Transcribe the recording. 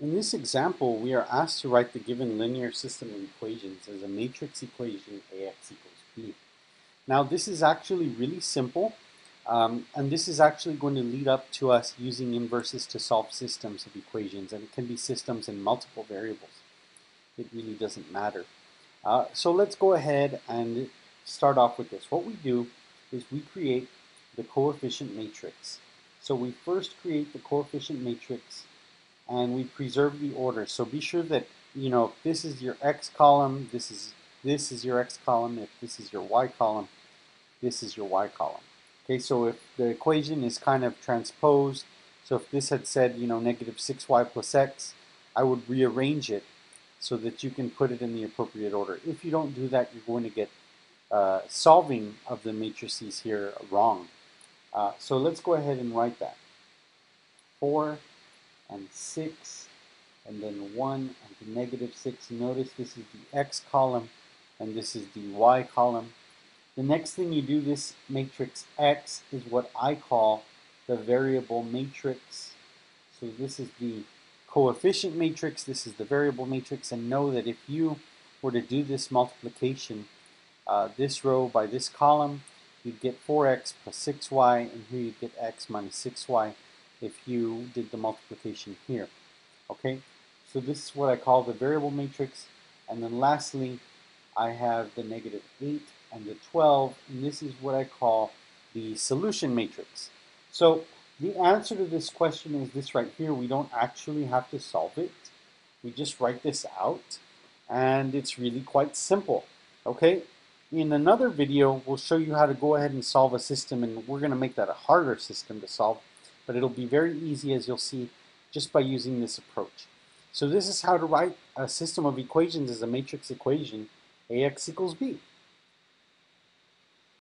In this example, we are asked to write the given linear system of equations as a matrix equation AX equals B. Now this is actually really simple, um, and this is actually going to lead up to us using inverses to solve systems of equations, and it can be systems in multiple variables. It really doesn't matter. Uh, so let's go ahead and start off with this. What we do is we create the coefficient matrix. So we first create the coefficient matrix and we preserve the order. So be sure that, you know, if this is your x column, this is this is your x column, if this is your y column, this is your y column. Okay, so if the equation is kind of transposed, so if this had said, you know, negative 6y plus x, I would rearrange it so that you can put it in the appropriate order. If you don't do that, you're going to get uh, solving of the matrices here wrong. Uh, so let's go ahead and write that. 4 and 6 and then 1 and negative 6. Notice this is the x column and this is the y column. The next thing you do this matrix X is what I call the variable matrix. So this is the coefficient matrix, this is the variable matrix, and know that if you were to do this multiplication, uh, this row by this column, you'd get 4x plus 6y, and here you'd get x minus 6y if you did the multiplication here. Okay, so this is what I call the variable matrix. And then lastly, I have the negative 8 and the 12, and this is what I call the solution matrix. So the answer to this question is this right here. We don't actually have to solve it. We just write this out, and it's really quite simple. Okay, in another video, we'll show you how to go ahead and solve a system, and we're going to make that a harder system to solve but it'll be very easy as you'll see just by using this approach. So this is how to write a system of equations as a matrix equation, AX equals B.